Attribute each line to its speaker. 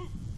Speaker 1: Move.